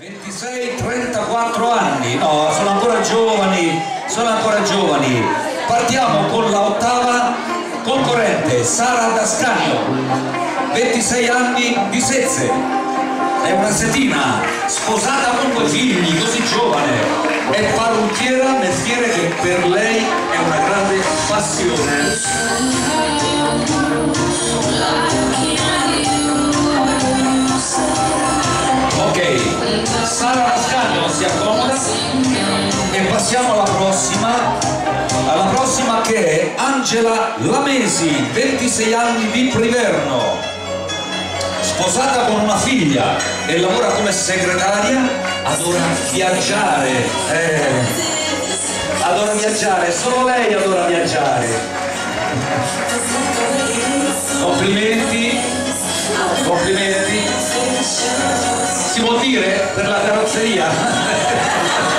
26-34 anni, no, sono ancora giovani, sono ancora giovani. Partiamo con la ottava concorrente, Sara Dascanio, 26 anni di Sezze. È una setina, sposata con due figli, così giovane. È parrucchiera, mestiere che per lei è una grande passione. Passiamo alla prossima, alla prossima che è Angela Lamesi, 26 anni di Priverno, sposata con una figlia e lavora come segretaria, adora viaggiare, eh, adora viaggiare, solo lei adora viaggiare. Complimenti, complimenti. Si può dire per la carrozzeria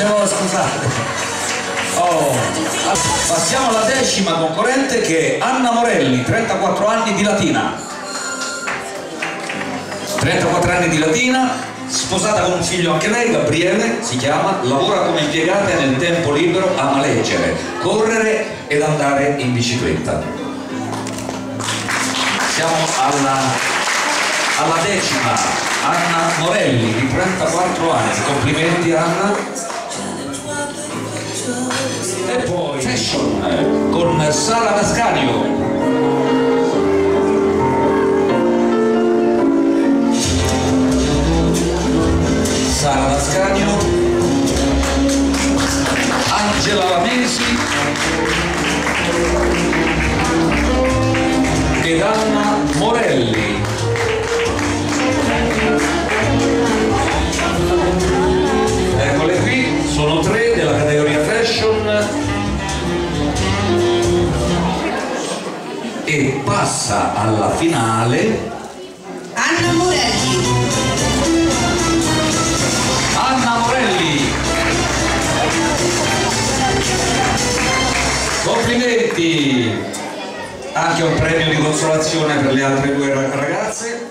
l'ho scusate. Oh. passiamo alla decima concorrente che è Anna Morelli 34 anni di Latina. 34 anni di Latina sposata con un figlio anche lei, Gabriele si chiama, lavora come impiegata nel tempo libero ama leggere, correre ed andare in bicicletta. Siamo alla, alla decima. Anna Morelli di 34 anni. Complimenti Anna eh, con Sara Dascanio Sara Dascanio Angela Lamesi ed Anna Morelli. E passa alla finale Anna Morelli. Anna Morelli. Complimenti! Anche un premio di consolazione per le altre due ragazze.